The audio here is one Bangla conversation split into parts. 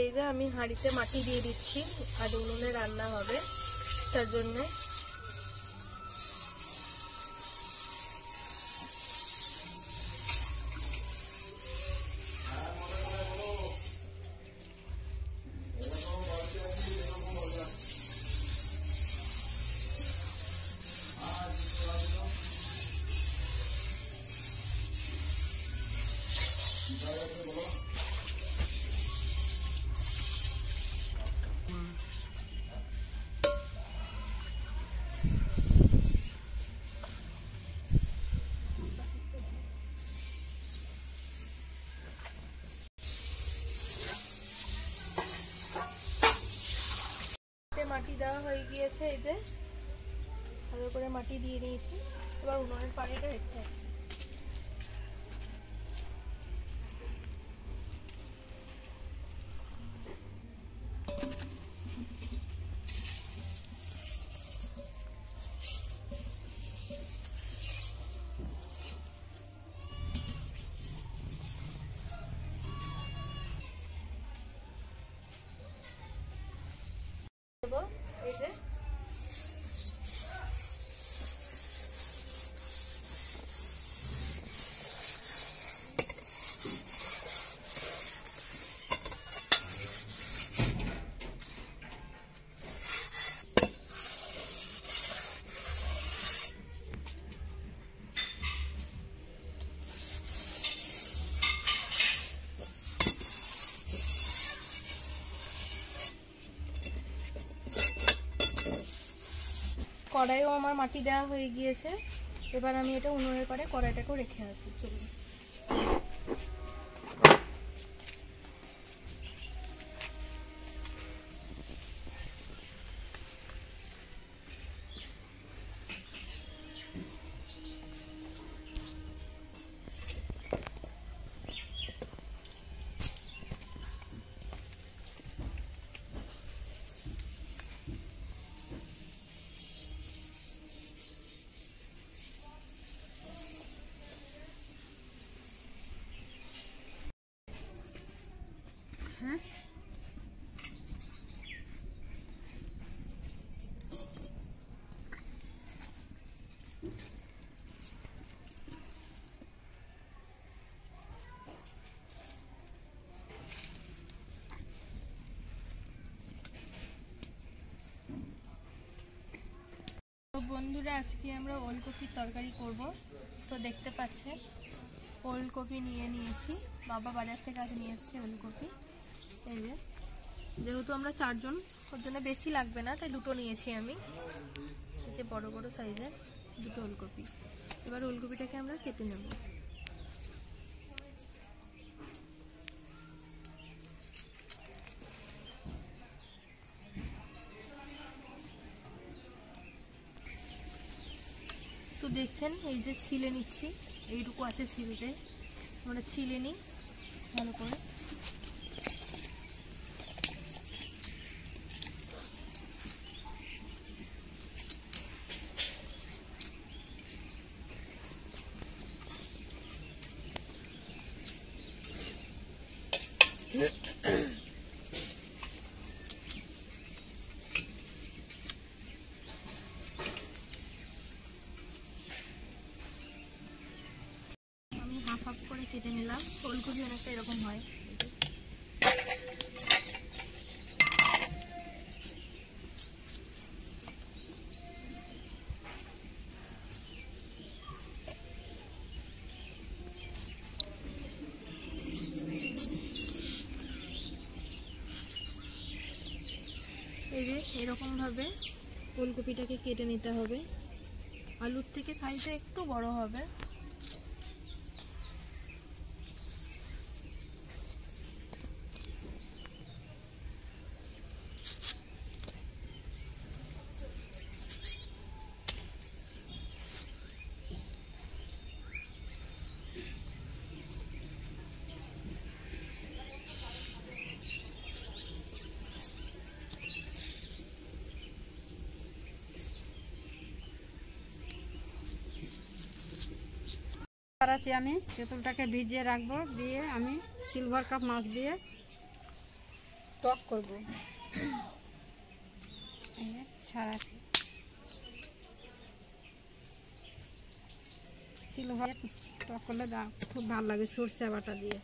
এই যে আমি হাঁড়িতে মাটি দিয়ে দিচ্ছি আর উনুনে রান্না হবে তার জন্যে। দেওয়া হয়ে গিয়েছে এই যে। ভালো করে মাটি দিয়ে নিয়েছি। এবার উনুনের পানিটা রেখে কড়াইও আমার মাটি দেওয়া হয়ে গিয়েছে। এবার আমি এটা উনুনের পরে কড়াইটাকেও রেখে আসি, চলুন। বন্ধুরা, আজকে আমরা ওলকপির তরকারি করব। তো দেখতে পাচ্ছে, ওলকপি নিয়ে নিয়েছি। বাবা বাজার থেকে আজ নিয়ে এসছে ওলকপি। এই যে, যেহেতু আমরা চারজন, ওর জন্য বেশি লাগবে না, তাই দুটো নিয়েছি আমি। এই যে বড়ো বড় সাইজের দুটো ওলকপি। এবার ওলকপিটাকে আমরা কেটে নেব তো দেখছেন? এই যে ছিলে নিচ্ছি। এইটুকু আছে ছিলতে আমরা ছিলে নিই ভালো করে আমি হাফ হাফ করে ফুলকপি অনেকটা এরকম হয়। এরকমভাবে ফুলকপিটাকে কেটে নিতে হবে। আলুর থেকে সাইজে একটু বড় হবে। আছে আমি। তেঁতুলটাকে ভিজিয়ে রাখব, দিয়ে আমি সিলভার কাপ মাছ দিয়ে টক করব। ছাড়াচ্ছি। সিলভার টক করলে খুব ভালো লাগে সরষে বাটা দিয়ে।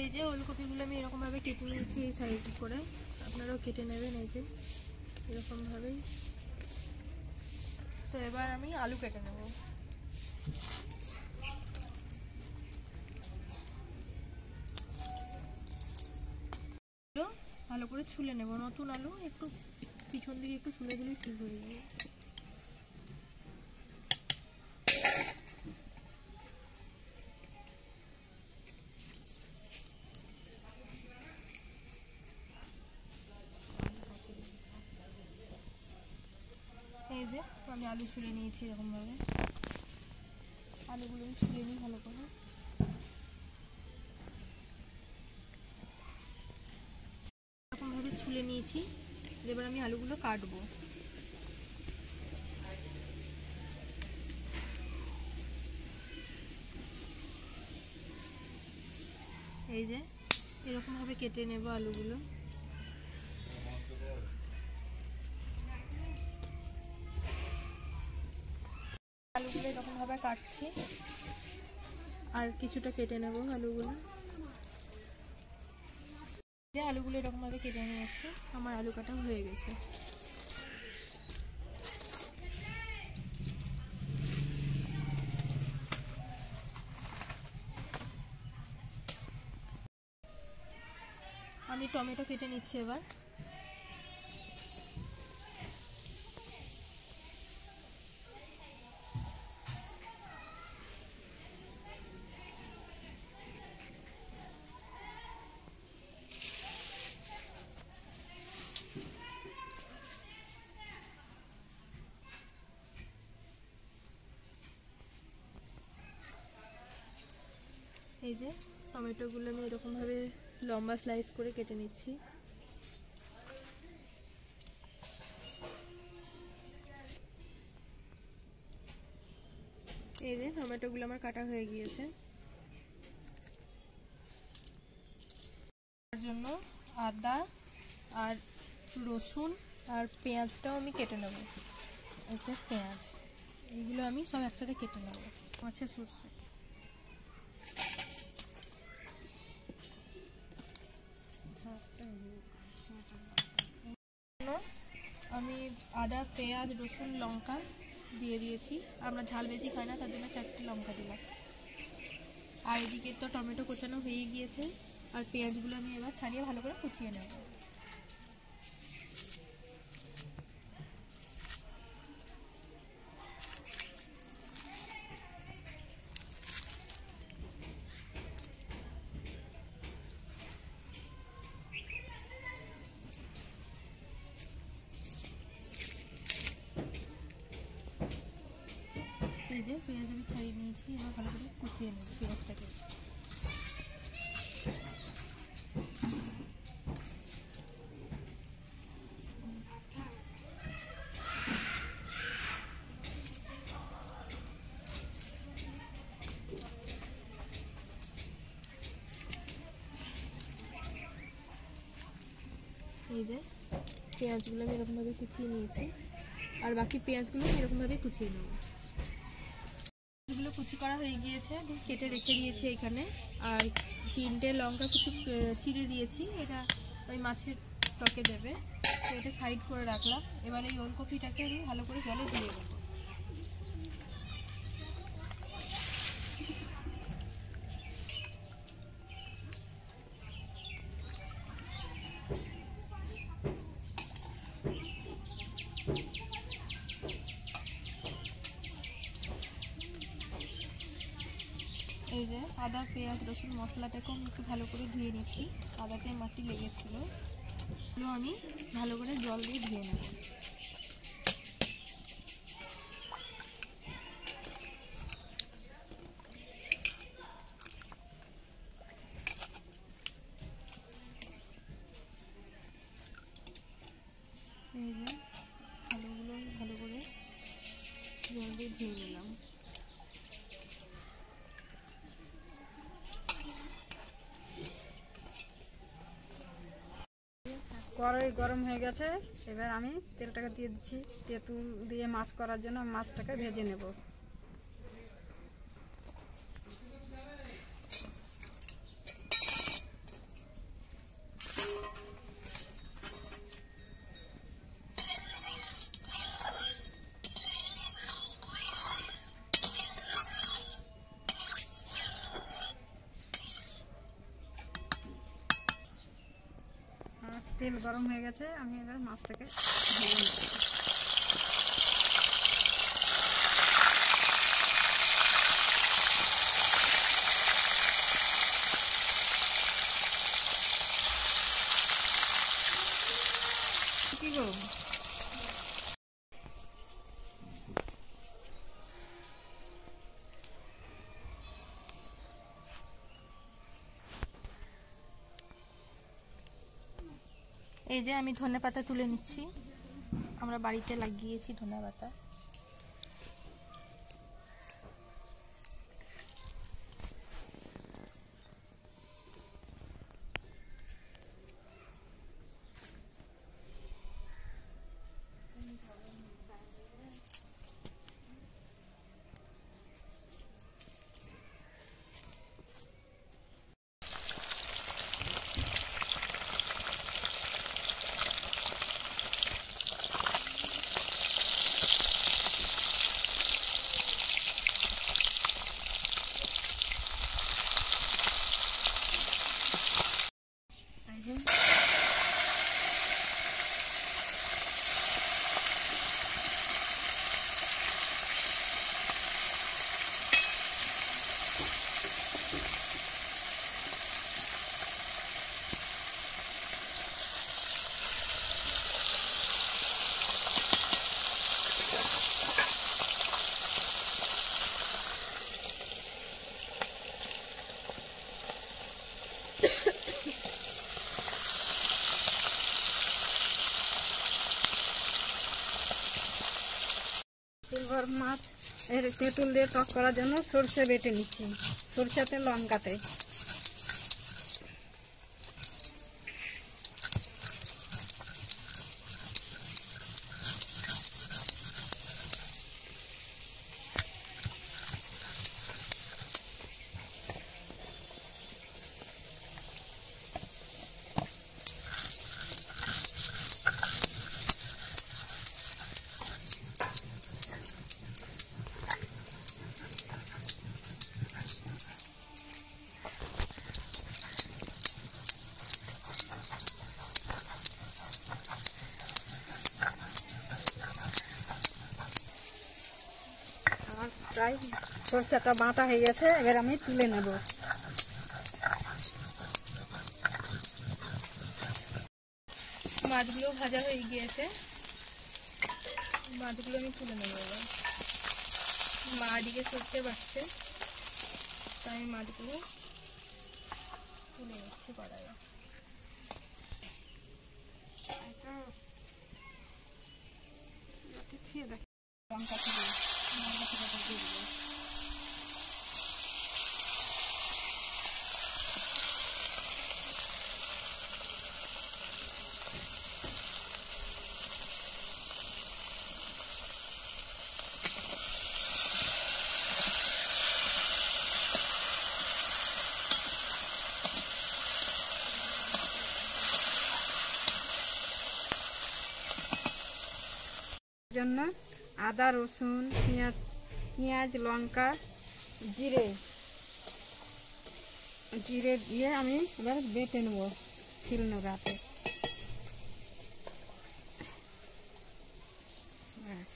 এই যে ওলকপিগুলো আমি এরকমভাবে কেটে নিয়েছি এই সাইজ করে। আপনারাও কেটে নেবেন এই যে, এরকমভাবেই। তো এবার আমি আলু কেটে নেব। ভালো করে ছুলে নেব। নতুন আলু, একটু পিছন দিকে একটু ছুলে দিলেই ঠিক হয়ে যাবে। যে, আমি আলু ছুলে নিয়েছি এরকমভাবে। আলুগুলো ছুলে নিই ভালো করে। এরকমভাবে ছুলে নিয়েছি, এবার আমি আলুগুলো কাটবো। এই যে, এরকমভাবে কেটে নেব আলুগুলো। আলুগুলো এরকমভাবে কাটছি। আর কিছুটা কেটে নেব আলুগুলো। যে আলুগুলো এরকমভাবে কেটে নিয়েছি আমার আলু কাটা হয়ে গেছে। আমি টমেটো কেটে নিচ্ছি এবার এই যে টমেটোগুলো আমি এরকমভাবে লম্বা স্লাইস করে কেটে নিচ্ছি। এই যে টমেটোগুলো আমার কাটা হয়ে গিয়েছে। তার জন্য আদা আর রসুন আর পেঁয়াজটাও আমি কেটে নেব। এই পেঁয়াজ, এইগুলো আমি সব একসাথে কেটে নেব। মাছের সর্ষে। আদা, পেঁয়াজ, রসুন, লঙ্কা দিয়ে দিয়েছি। আমরা ঝাল বেশি খাই না, তার জন্য চারটে লঙ্কা দিলাম। আর এদিকে তো টমেটো কোচানো হয়ে গিয়েছে। আর পেঁয়াজগুলো আমি এবার ছাড়িয়ে ভালো করে কুচিয়ে নেব। যে পেঁয়াজ আমি ছাড়িয়ে নিয়েছি, এবার ভালো করে কুচিয়ে নেব পেঁয়াজটাকে। এই যে পেঁয়াজগুলো আমি এরকমভাবে কুচিয়ে নিয়েছি, আর বাকি পেঁয়াজগুলো এরকমভাবে কুচিয়ে নেব। করা হয়ে গিয়েছে কেটে রেখে দিয়েছি এখানে। আর তিনটে লঙ্কা কিছু চিড়ে দিয়েছি, এটা ওই মাছের টকে দেবে। তো এটা সাইড করে রাখলাম। এবার এই ওলকপিটাকে আমি ভালো করে জলে দিয়ে দেবো এই যে আদা পেঁয়াজ রসুন মশলাটাকেও একটু ভালো করে ধুয়ে নিচ্ছি। আদাতে মাটি লেগেছিলো আমি ভালো করে জল দিয়ে ধুয়ে নেব। কড়াই গরম হয়ে গেছে। এবার আমি তেলটাকে দিয়ে দিচ্ছি। তেঁতুল দিয়ে মাছ করার জন্য মাছটাকে ভেজে নেব। তেল গরম হয়ে গেছে আমি এবার মাছটাকে ভেজে নেব এই যে আমি ধনে পাতা তুলে নিচ্ছি। আমরা বাড়িতে লাগিয়েছি ধনে পাতা এই যে সিলভার মাছ এর তেঁতুল দিয়ে টক করার জন্য সরষে বেটে নিচ্ছি। সরষেতে লঙ্কাতে আমার প্রায় সরষেটা বাটা হয়ে গেছে এবার আমি তুলে নেব। মাছগুলো ভাজা হয়ে গিয়েছে। মাছগুলো আমি তুলে নেব এবার। মা দিকে সরষে বাড়ছে তাই আমি মাছগুলো তুলে নিচ্ছি কড়াইয়ে লঙ্কা তুলে লঙ্কা তুলে দিয়ে দেবো। জন্য আদা রসুন পেঁয়াজ পেঁয়াজ লঙ্কা জিরে। জিরে দিয়ে আমি এবার বেটে নেব শিলনোড়াতে। ব্যাস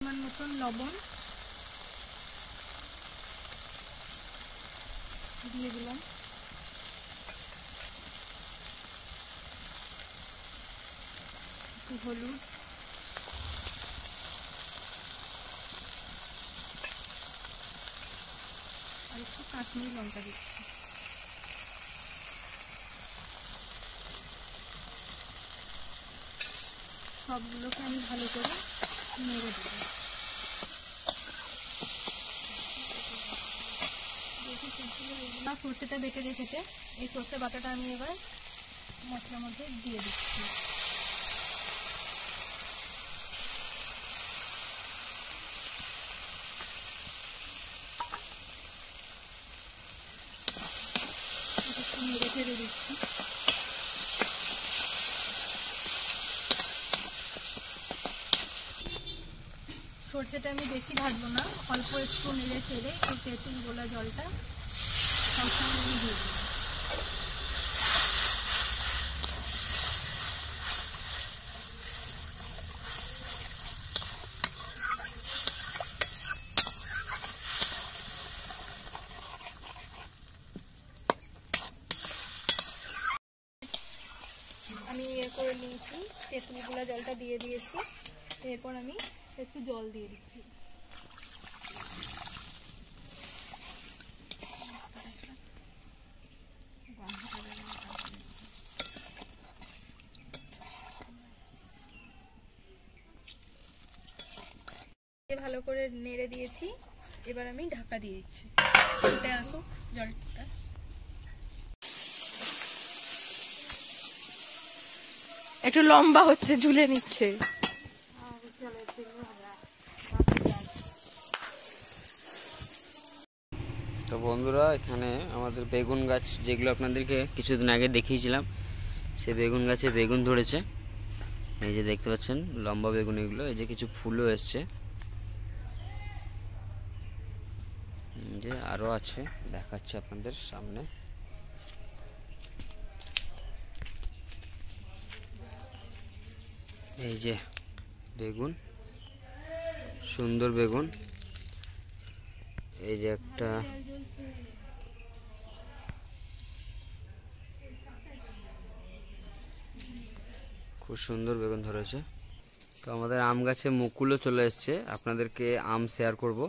আমার মতন লবণ দিয়ে দিলাম একটু হলুদ। আর একটু কাশ্মীরি লঙ্কা দিচ্ছি। সবগুলোকে আমি ভালো করে নেড়ে দেবো। না সর্ষেটা বেটে রেখেছে। এই সর্ষে বাটাটা আমি এবার মশলার মধ্যে দিয়ে দিচ্ছি একটু নেড়ে ফেড়ে দিচ্ছি সর্ষেটা আমি বেশি ভাজবো না, অল্প একটু নেড়ে ফেলে এই তেঁতুল গোলা জলটা সবসময় আমি আমি ইয়ে করে নিয়েছি তেঁতুলগুলা জলটা দিয়ে দিয়েছি। এরপর আমি একটু জল দিয়ে দিচ্ছি। ভালো করে নেড়ে দিয়েছি। এবার আমি ঢাকা দিয়ে দিচ্ছি। আসুক, জলটা। একটু লম্বা হচ্ছে, ঝুলে নিচ্ছে। তো বন্ধুরা, এখানে আমাদের বেগুন গাছ যেগুলো আপনাদেরকে কিছুদিন আগে দেখিয়েছিলাম সে বেগুন গাছে বেগুন ধরেছে। এই যে দেখতে পাচ্ছেন, লম্বা বেগুন এগুলো, এই যে কিছু ফুলও এসছে। যে আরও আছে, দেখাচ্ছে আপনাদের সামনে। এই যে বেগুন সুন্দর বেগুন। এই যে একটা খুব সুন্দর বেগুন ধরেছে। তো আমাদের আম গাছে মুকুলও চলে এসছে। আপনাদেরকে আম শেয়ার করব।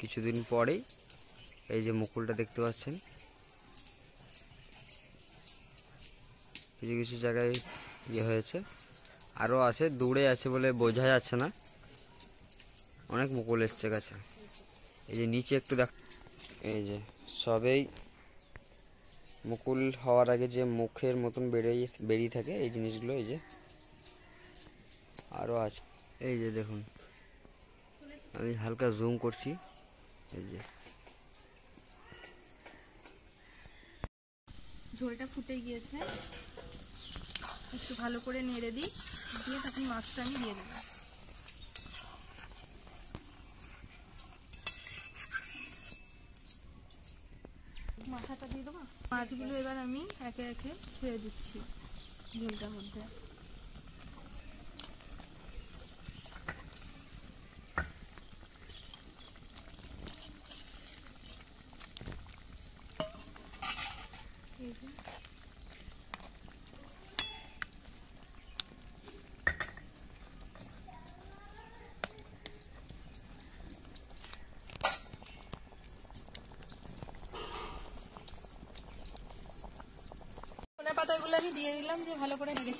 কিছুদিন পরেই এই যে মুকুলটা দেখতে পাচ্ছেন। কিছু কিছু জায়গায় ইয়ে হয়েছে। আরও আছে, দূরে আছে বলে বোঝা যাচ্ছে না। অনেক মুকুল এসছে গাছে। এই যে নিচে একটু দেখ, এই যে সবেই মুকুল হওয়ার আগে যে মুখের মতন বেরিয়ে বেরিয়ে থাকে এই জিনিসগুলো, এই যে আরও আছে। এই যে দেখুন, আমি হালকা জুম করছি, এই যে। ঝোলটা ফুটে গিয়েছে। একটু ভালো করে নেড়ে দিই, দিয়ে তখন মাছটা আমি দিয়ে দেবো মাথাটা দিয়ে দেবো মাছগুলো এবার আমি একে একে ছেড়ে দিচ্ছি ঝোলটার মধ্যে এই যে ধনে পাতাগুলো আমি দিয়ে দিলাম দিয়ে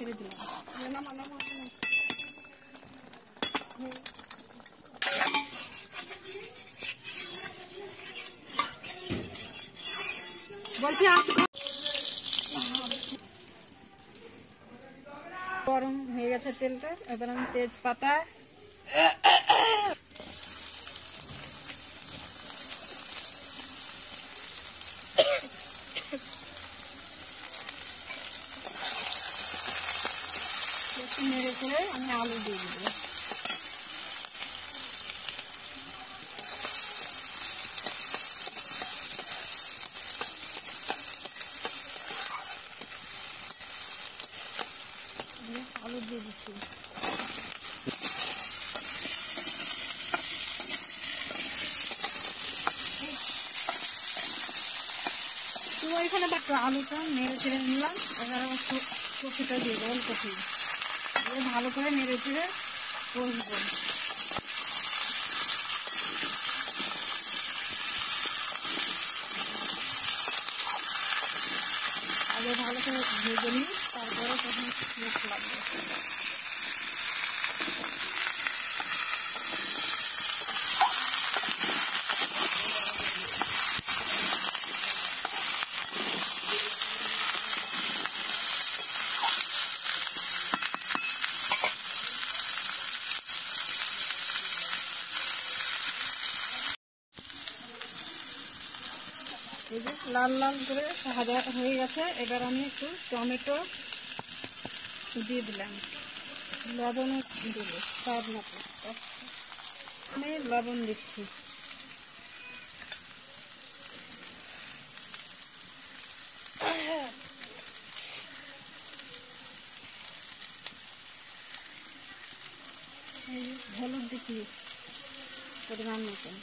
ভালো করে নেড়ে ছেড়ে দিলাম বলছি গরম হয়ে গেছে তেলটা এবার আমি তেজপাতা দিচ্ছি তো এখানে একটা আলুটা নেড়ে চেড়ে নিলাম। এবার আমার কফিটা দিয়ে দেবো কফি দিয়ে ভালো করে নেড়ে চেড়ে কষবো। আগে ভালো করে ভেজে নিই। এই যে লাল লাল করে ভাজা হয়ে গেছে। এবার আমি একটু টমেটো দিয়ে দিলাম। লবণ দেব, স্বাদ মতো। আমি লবণ দিচ্ছি। হলুদ দিচ্ছি পরিমাণ মতন।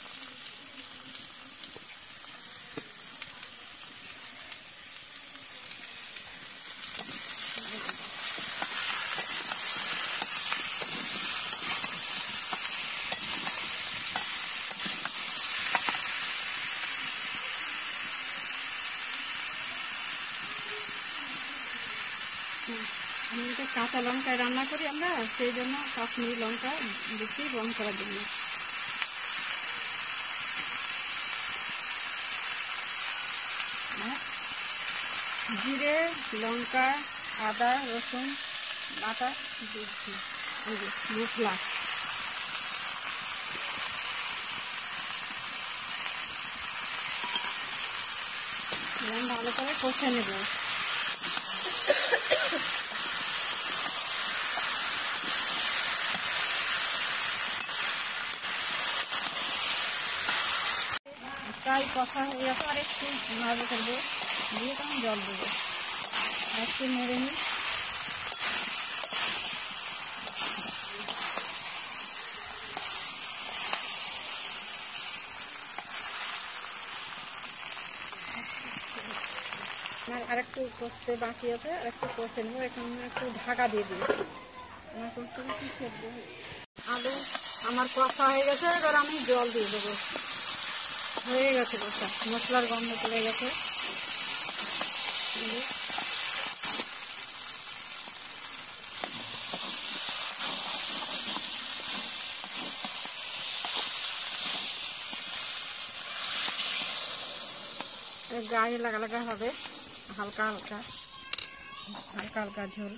আমি এটা কাঁচা লঙ্কায় রান্না করি আমরা, সেই জন্য কাশ্মীরি লঙ্কা দিচ্ছি রং করার জন্য। জিরে, লঙ্কা, আদা, রসুন, বাটা দিচ্ছি মশলা। ভালো করে কষে নেব। প্রায় কষা হয়ে গেছে আর একটু ভালো করব। দিয়ে তখন জল দেবো। আর একটু নেড়ে নিই আমার আরেকটু কষতে বাকি আছে। আর একটু কষে নেব। এখন একটু ঢাকা দিয়ে দিই। আমার কষতে আলু আমার কষা হয়ে গেছে। এবার আমি জল দিয়ে দেবো। হয়ে গেছে কষা মশলার গন্ধ চলে গেছে। গায়ে লাগা লাগা হবে, হালকা হালকা হালকা হালকা ঝোল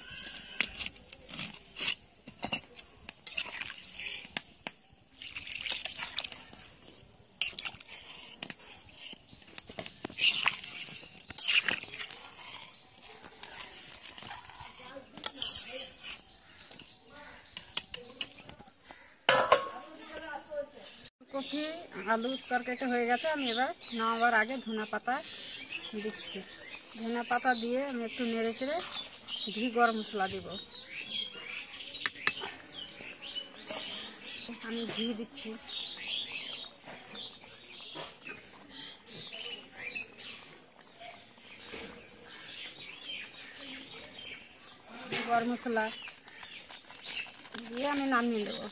কপি আলুর তরকারিটা হয়ে গেছে, আমি এবার নামাবার আগে ধনা পাতা দিচ্ছি। ধনা পাতা দিয়ে আমি একটু নেড়ে চেড়ে ঘি গরম মশলা দিব। আমি ঘি দিচ্ছি। গরম মশলা দিয়ে আমি নামিয়ে দেবো